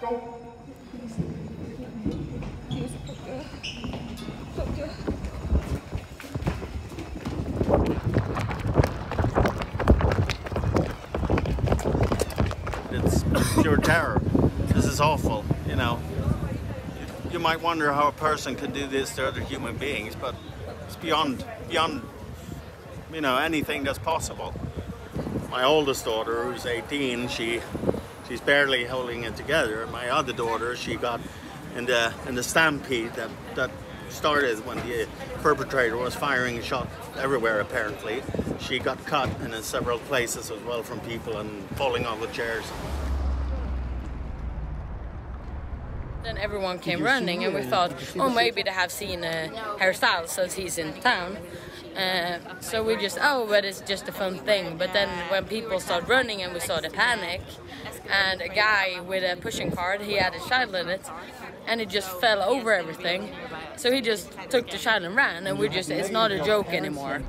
Go. It's pure terror. This is awful, you know. You might wonder how a person could do this to other human beings, but it's beyond, beyond, you know, anything that's possible. My oldest daughter, who's 18, she she's barely holding it together. My other daughter, she got in the in the stampede that that started when the perpetrator was firing shot everywhere apparently. She got cut in several places as well from people and falling off the chairs. Then everyone came running and we thought, oh maybe they have seen uh, Harry Styles as he's in town. Uh, so we just, oh, but it's just a fun thing. But then when people started running and we saw the panic, and a guy with a pushing cart, he had a child in it, and it just fell over everything. So he just took the child and ran, and we just, it's not a joke anymore.